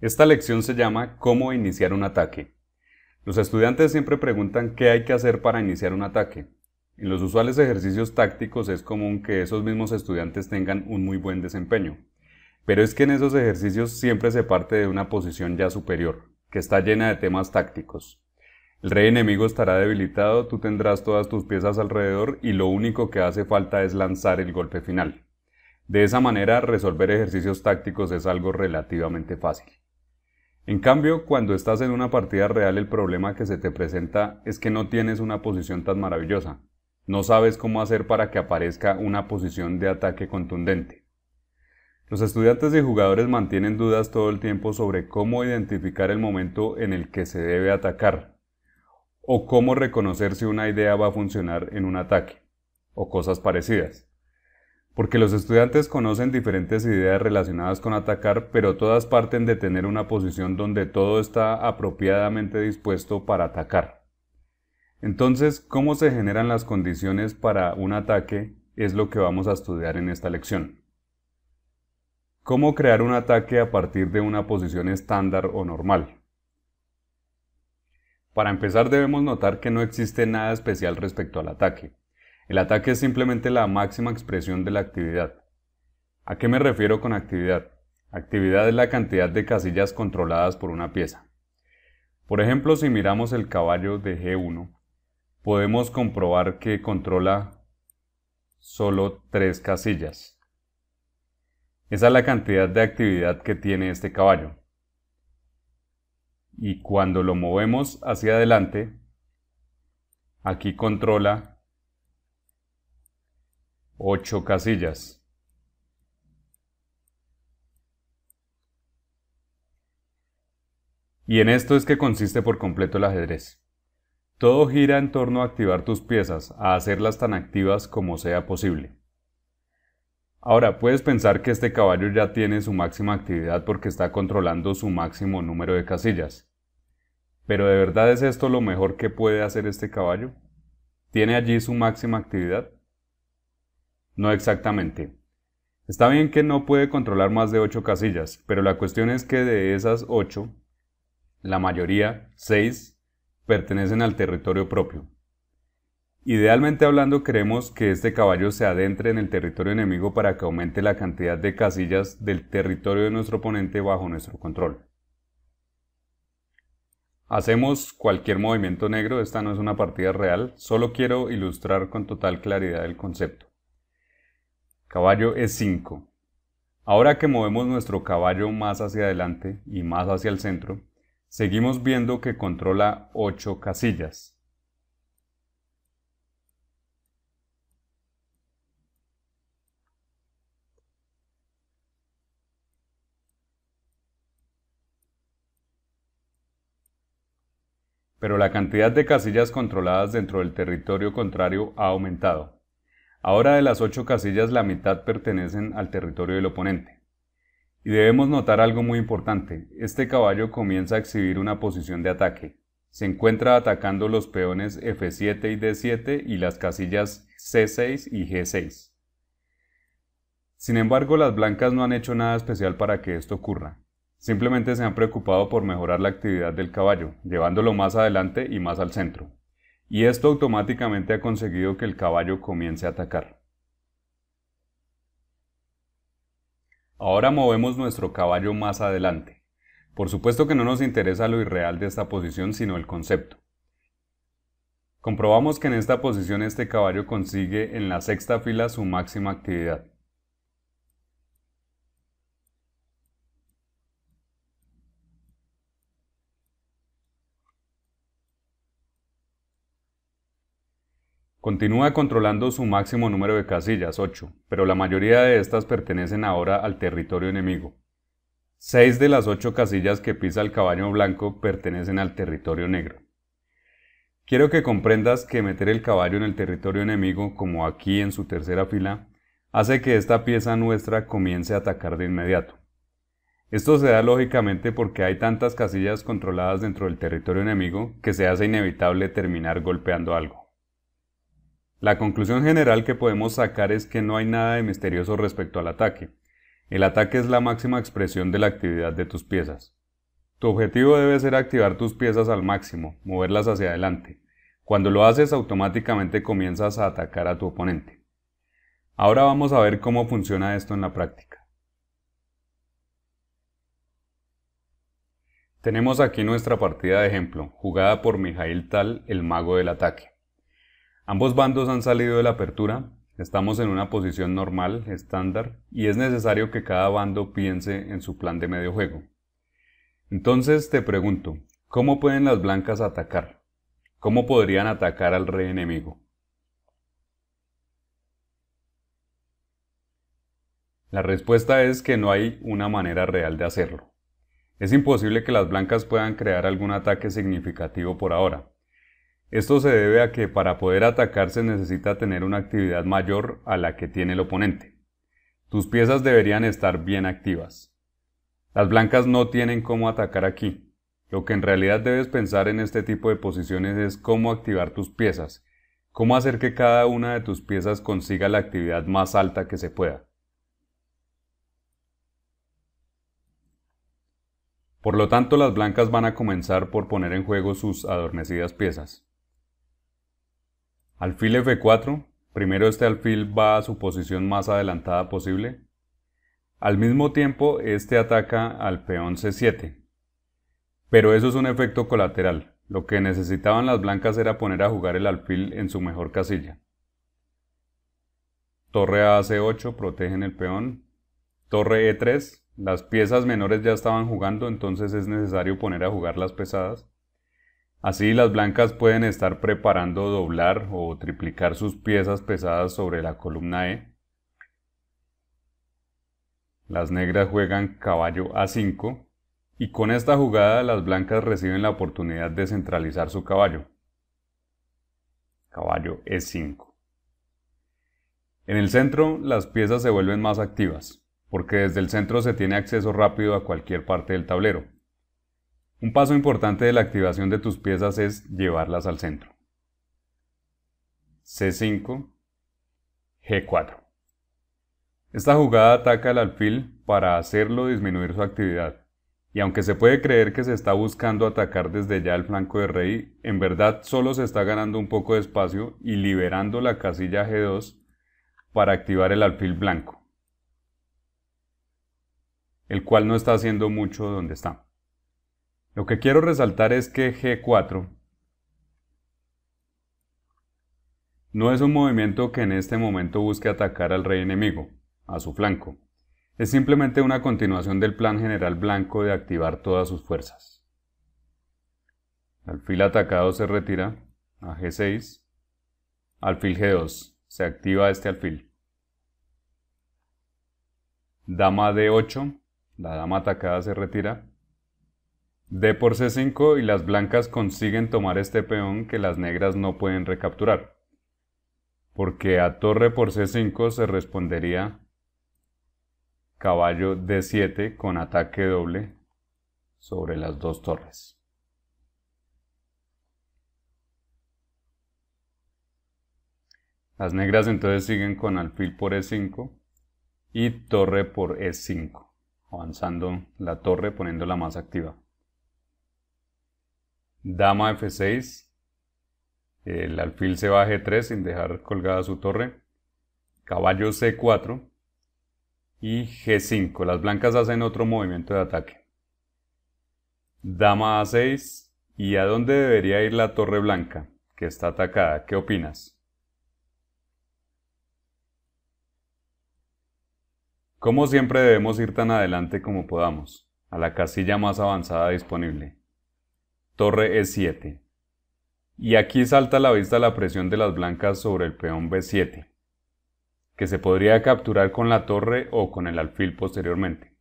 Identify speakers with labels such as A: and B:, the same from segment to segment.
A: Esta lección se llama Cómo iniciar un ataque. Los estudiantes siempre preguntan qué hay que hacer para iniciar un ataque. En los usuales ejercicios tácticos es común que esos mismos estudiantes tengan un muy buen desempeño. Pero es que en esos ejercicios siempre se parte de una posición ya superior, que está llena de temas tácticos. El rey enemigo estará debilitado, tú tendrás todas tus piezas alrededor y lo único que hace falta es lanzar el golpe final. De esa manera, resolver ejercicios tácticos es algo relativamente fácil. En cambio, cuando estás en una partida real el problema que se te presenta es que no tienes una posición tan maravillosa. No sabes cómo hacer para que aparezca una posición de ataque contundente. Los estudiantes y jugadores mantienen dudas todo el tiempo sobre cómo identificar el momento en el que se debe atacar, o cómo reconocer si una idea va a funcionar en un ataque, o cosas parecidas porque los estudiantes conocen diferentes ideas relacionadas con atacar, pero todas parten de tener una posición donde todo está apropiadamente dispuesto para atacar. Entonces, ¿cómo se generan las condiciones para un ataque? Es lo que vamos a estudiar en esta lección. ¿Cómo crear un ataque a partir de una posición estándar o normal? Para empezar debemos notar que no existe nada especial respecto al ataque. El ataque es simplemente la máxima expresión de la actividad. ¿A qué me refiero con actividad? Actividad es la cantidad de casillas controladas por una pieza. Por ejemplo, si miramos el caballo de G1, podemos comprobar que controla solo tres casillas. Esa es la cantidad de actividad que tiene este caballo. Y cuando lo movemos hacia adelante, aquí controla 8 casillas. Y en esto es que consiste por completo el ajedrez. Todo gira en torno a activar tus piezas, a hacerlas tan activas como sea posible. Ahora, puedes pensar que este caballo ya tiene su máxima actividad porque está controlando su máximo número de casillas. Pero ¿de verdad es esto lo mejor que puede hacer este caballo? ¿Tiene allí su máxima actividad? No exactamente. Está bien que no puede controlar más de 8 casillas, pero la cuestión es que de esas 8, la mayoría, 6, pertenecen al territorio propio. Idealmente hablando, queremos que este caballo se adentre en el territorio enemigo para que aumente la cantidad de casillas del territorio de nuestro oponente bajo nuestro control. Hacemos cualquier movimiento negro, esta no es una partida real, solo quiero ilustrar con total claridad el concepto. Caballo es 5. Ahora que movemos nuestro caballo más hacia adelante y más hacia el centro, seguimos viendo que controla 8 casillas. Pero la cantidad de casillas controladas dentro del territorio contrario ha aumentado. Ahora de las ocho casillas la mitad pertenecen al territorio del oponente. Y debemos notar algo muy importante, este caballo comienza a exhibir una posición de ataque. Se encuentra atacando los peones F7 y D7 y las casillas C6 y G6. Sin embargo, las blancas no han hecho nada especial para que esto ocurra. Simplemente se han preocupado por mejorar la actividad del caballo, llevándolo más adelante y más al centro y esto automáticamente ha conseguido que el caballo comience a atacar. Ahora movemos nuestro caballo más adelante. Por supuesto que no nos interesa lo irreal de esta posición, sino el concepto. Comprobamos que en esta posición este caballo consigue en la sexta fila su máxima actividad. Continúa controlando su máximo número de casillas, 8, pero la mayoría de estas pertenecen ahora al territorio enemigo. Seis de las ocho casillas que pisa el caballo blanco pertenecen al territorio negro. Quiero que comprendas que meter el caballo en el territorio enemigo, como aquí en su tercera fila, hace que esta pieza nuestra comience a atacar de inmediato. Esto se da lógicamente porque hay tantas casillas controladas dentro del territorio enemigo que se hace inevitable terminar golpeando algo. La conclusión general que podemos sacar es que no hay nada de misterioso respecto al ataque. El ataque es la máxima expresión de la actividad de tus piezas. Tu objetivo debe ser activar tus piezas al máximo, moverlas hacia adelante. Cuando lo haces automáticamente comienzas a atacar a tu oponente. Ahora vamos a ver cómo funciona esto en la práctica. Tenemos aquí nuestra partida de ejemplo, jugada por Mijail Tal, el mago del ataque. Ambos bandos han salido de la apertura, estamos en una posición normal, estándar, y es necesario que cada bando piense en su plan de medio juego. Entonces te pregunto, ¿cómo pueden las blancas atacar? ¿Cómo podrían atacar al rey enemigo? La respuesta es que no hay una manera real de hacerlo. Es imposible que las blancas puedan crear algún ataque significativo por ahora. Esto se debe a que para poder atacar se necesita tener una actividad mayor a la que tiene el oponente. Tus piezas deberían estar bien activas. Las blancas no tienen cómo atacar aquí. Lo que en realidad debes pensar en este tipo de posiciones es cómo activar tus piezas, cómo hacer que cada una de tus piezas consiga la actividad más alta que se pueda. Por lo tanto, las blancas van a comenzar por poner en juego sus adormecidas piezas. Alfil F4, primero este alfil va a su posición más adelantada posible, al mismo tiempo, este ataca al peón C7. Pero eso es un efecto colateral. Lo que necesitaban las blancas era poner a jugar el alfil en su mejor casilla. Torre a C8, protegen el peón. Torre E3, las piezas menores ya estaban jugando, entonces es necesario poner a jugar las pesadas. Así las blancas pueden estar preparando doblar o triplicar sus piezas pesadas sobre la columna E. Las negras juegan caballo A5 y con esta jugada las blancas reciben la oportunidad de centralizar su caballo. Caballo E5. En el centro las piezas se vuelven más activas, porque desde el centro se tiene acceso rápido a cualquier parte del tablero. Un paso importante de la activación de tus piezas es llevarlas al centro. C5, G4. Esta jugada ataca al alfil para hacerlo disminuir su actividad, y aunque se puede creer que se está buscando atacar desde ya el flanco de rey, en verdad solo se está ganando un poco de espacio y liberando la casilla G2 para activar el alfil blanco, el cual no está haciendo mucho donde está. Lo que quiero resaltar es que G4 no es un movimiento que en este momento busque atacar al rey enemigo, a su flanco. Es simplemente una continuación del plan general blanco de activar todas sus fuerzas. Alfil atacado se retira a G6. Alfil G2. Se activa este alfil. Dama D8. La dama atacada se retira. D por C5 y las blancas consiguen tomar este peón que las negras no pueden recapturar. Porque a torre por C5 se respondería caballo D7 con ataque doble sobre las dos torres. Las negras entonces siguen con alfil por E5 y torre por E5, avanzando la torre poniéndola más activa. Dama F6, el alfil se va a G3 sin dejar colgada su torre. Caballo C4 y G5. Las blancas hacen otro movimiento de ataque. Dama A6. ¿Y a dónde debería ir la torre blanca que está atacada? ¿Qué opinas? Como siempre debemos ir tan adelante como podamos, a la casilla más avanzada disponible. Torre E7. Y aquí salta a la vista la presión de las blancas sobre el peón B7 que se podría capturar con la torre o con el alfil posteriormente.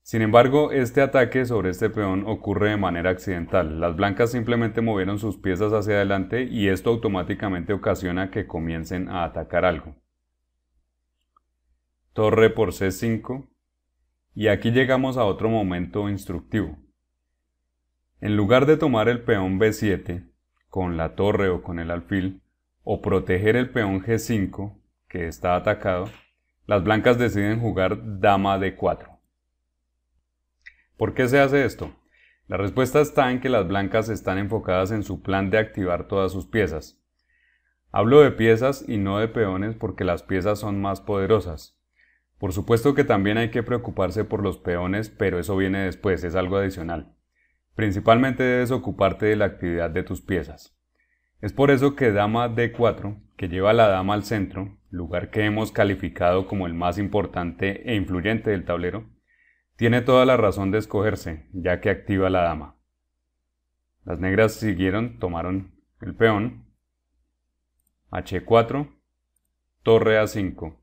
A: Sin embargo, este ataque sobre este peón ocurre de manera accidental. Las blancas simplemente movieron sus piezas hacia adelante y esto automáticamente ocasiona que comiencen a atacar algo. Torre por C5 y aquí llegamos a otro momento instructivo. En lugar de tomar el peón B7 con la torre o con el alfil o proteger el peón G5 que está atacado, las blancas deciden jugar dama de 4. ¿Por qué se hace esto? La respuesta está en que las blancas están enfocadas en su plan de activar todas sus piezas. Hablo de piezas y no de peones porque las piezas son más poderosas. Por supuesto que también hay que preocuparse por los peones, pero eso viene después, es algo adicional. Principalmente debes ocuparte de la actividad de tus piezas. Es por eso que dama d4, que lleva a la dama al centro, lugar que hemos calificado como el más importante e influyente del tablero, tiene toda la razón de escogerse, ya que activa la dama. Las negras siguieron, tomaron el peón, h4, torre a5,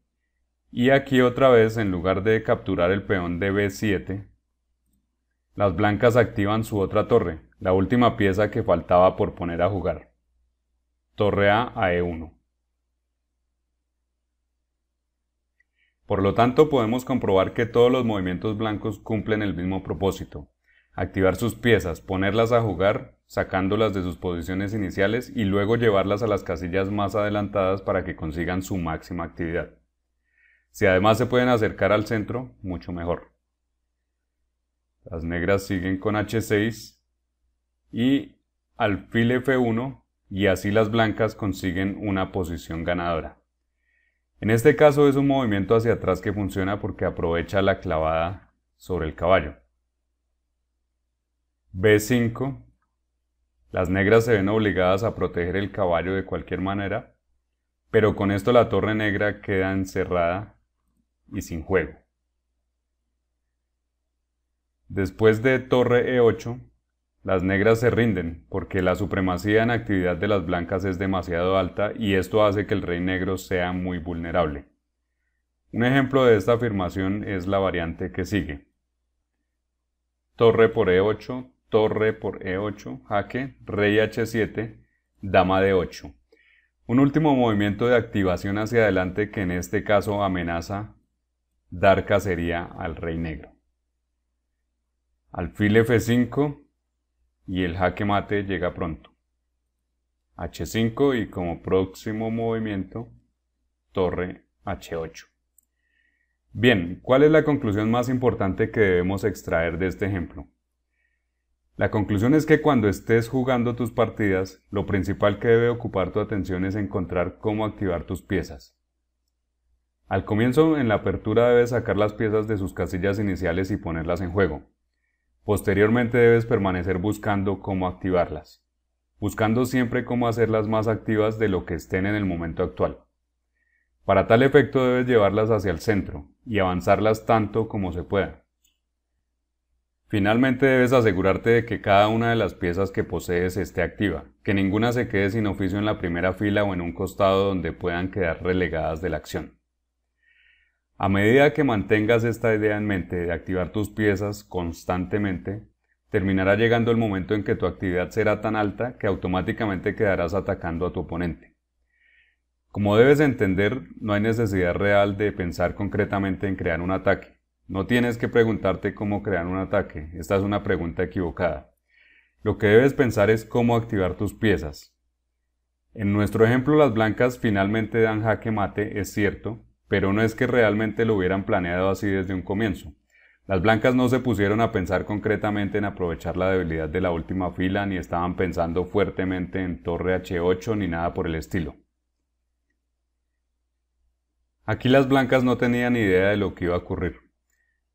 A: y aquí otra vez, en lugar de capturar el peón de b7, las blancas activan su otra torre, la última pieza que faltaba por poner a jugar. Torre A a E1. Por lo tanto, podemos comprobar que todos los movimientos blancos cumplen el mismo propósito, activar sus piezas, ponerlas a jugar, sacándolas de sus posiciones iniciales y luego llevarlas a las casillas más adelantadas para que consigan su máxima actividad. Si además se pueden acercar al centro, mucho mejor. Las negras siguen con H6 y alfil F1 y así las blancas consiguen una posición ganadora. En este caso es un movimiento hacia atrás que funciona porque aprovecha la clavada sobre el caballo. B5. Las negras se ven obligadas a proteger el caballo de cualquier manera, pero con esto la torre negra queda encerrada y sin juego. Después de torre E8, las negras se rinden porque la supremacía en actividad de las blancas es demasiado alta y esto hace que el rey negro sea muy vulnerable. Un ejemplo de esta afirmación es la variante que sigue. Torre por E8, torre por E8, jaque, rey H7, dama de 8. Un último movimiento de activación hacia adelante que en este caso amenaza dar cacería al rey negro. Alfil F5, y el jaque mate llega pronto. H5 y como próximo movimiento, torre H8. Bien, ¿cuál es la conclusión más importante que debemos extraer de este ejemplo? La conclusión es que cuando estés jugando tus partidas, lo principal que debe ocupar tu atención es encontrar cómo activar tus piezas. Al comienzo, en la apertura debes sacar las piezas de sus casillas iniciales y ponerlas en juego. Posteriormente debes permanecer buscando cómo activarlas, buscando siempre cómo hacerlas más activas de lo que estén en el momento actual. Para tal efecto debes llevarlas hacia el centro y avanzarlas tanto como se pueda. Finalmente debes asegurarte de que cada una de las piezas que posees esté activa, que ninguna se quede sin oficio en la primera fila o en un costado donde puedan quedar relegadas de la acción. A medida que mantengas esta idea en mente de activar tus piezas constantemente, terminará llegando el momento en que tu actividad será tan alta que automáticamente quedarás atacando a tu oponente. Como debes entender, no hay necesidad real de pensar concretamente en crear un ataque. No tienes que preguntarte cómo crear un ataque, esta es una pregunta equivocada. Lo que debes pensar es cómo activar tus piezas. En nuestro ejemplo las blancas finalmente dan jaque mate, es cierto, pero no es que realmente lo hubieran planeado así desde un comienzo. Las blancas no se pusieron a pensar concretamente en aprovechar la debilidad de la última fila ni estaban pensando fuertemente en torre H8 ni nada por el estilo. Aquí las blancas no tenían idea de lo que iba a ocurrir.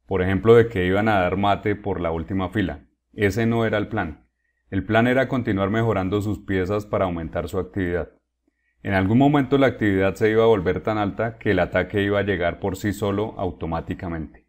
A: Por ejemplo, de que iban a dar mate por la última fila. Ese no era el plan. El plan era continuar mejorando sus piezas para aumentar su actividad. En algún momento la actividad se iba a volver tan alta que el ataque iba a llegar por sí solo automáticamente.